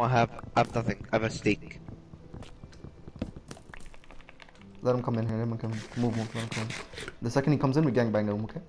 I have, I have nothing. I have a stick. Let him come in here. Let him come. Move, move. Let him come. In. The second he comes in, we gangbang him. Okay.